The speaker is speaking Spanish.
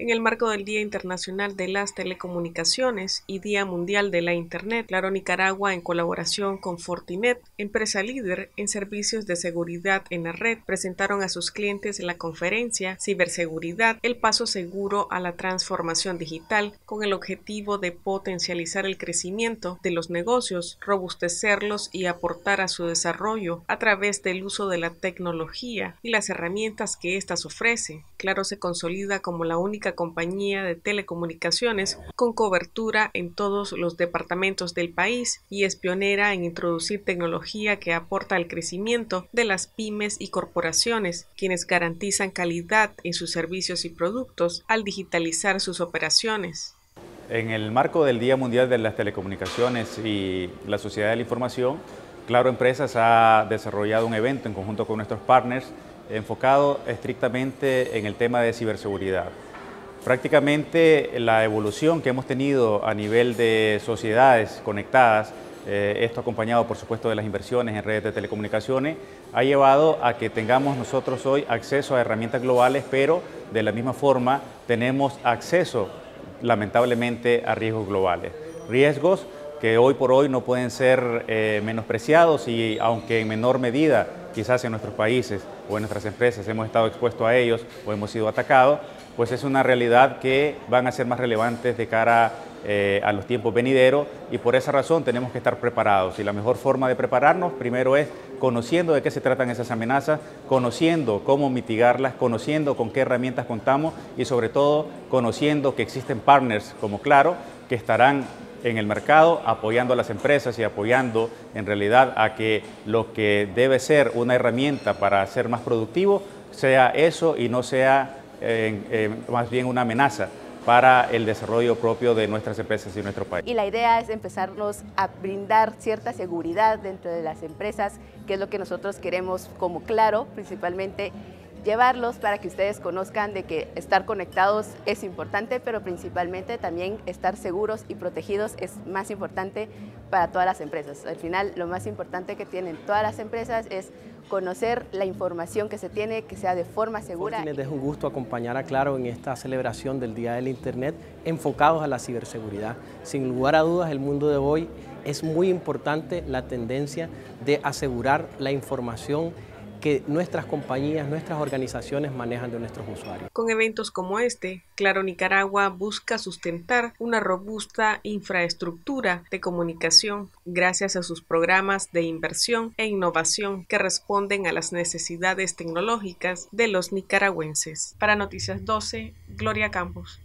En el marco del Día Internacional de las Telecomunicaciones y Día Mundial de la Internet, Claro Nicaragua, en colaboración con Fortinet, empresa líder en servicios de seguridad en la red, presentaron a sus clientes la conferencia Ciberseguridad, el paso seguro a la transformación digital, con el objetivo de potencializar el crecimiento de los negocios, robustecerlos y aportar a su desarrollo a través del uso de la tecnología y las herramientas que éstas ofrece. Claro se consolida como la única compañía de telecomunicaciones con cobertura en todos los departamentos del país y es pionera en introducir tecnología que aporta al crecimiento de las pymes y corporaciones, quienes garantizan calidad en sus servicios y productos al digitalizar sus operaciones. En el marco del Día Mundial de las Telecomunicaciones y la Sociedad de la Información, Claro Empresas ha desarrollado un evento en conjunto con nuestros partners enfocado estrictamente en el tema de ciberseguridad. Prácticamente la evolución que hemos tenido a nivel de sociedades conectadas, eh, esto acompañado por supuesto de las inversiones en redes de telecomunicaciones, ha llevado a que tengamos nosotros hoy acceso a herramientas globales, pero de la misma forma tenemos acceso lamentablemente a riesgos globales. Riesgos que hoy por hoy no pueden ser eh, menospreciados y aunque en menor medida quizás en nuestros países o en nuestras empresas hemos estado expuestos a ellos o hemos sido atacados, pues es una realidad que van a ser más relevantes de cara eh, a los tiempos venideros y por esa razón tenemos que estar preparados. Y la mejor forma de prepararnos primero es conociendo de qué se tratan esas amenazas, conociendo cómo mitigarlas, conociendo con qué herramientas contamos y sobre todo conociendo que existen partners como Claro que estarán en el mercado apoyando a las empresas y apoyando en realidad a que lo que debe ser una herramienta para ser más productivo sea eso y no sea más bien una amenaza para el desarrollo propio de nuestras empresas y nuestro país. Y la idea es empezarnos a brindar cierta seguridad dentro de las empresas, que es lo que nosotros queremos como claro, principalmente llevarlos para que ustedes conozcan de que estar conectados es importante, pero principalmente también estar seguros y protegidos es más importante para todas las empresas. Al final, lo más importante que tienen todas las empresas es conocer la información que se tiene, que sea de forma segura. Es un gusto acompañar a Claro en esta celebración del Día del Internet enfocados a la ciberseguridad. Sin lugar a dudas, el mundo de hoy es muy importante la tendencia de asegurar la información que nuestras compañías, nuestras organizaciones manejan de nuestros usuarios. Con eventos como este, Claro Nicaragua busca sustentar una robusta infraestructura de comunicación gracias a sus programas de inversión e innovación que responden a las necesidades tecnológicas de los nicaragüenses. Para Noticias 12, Gloria Campos.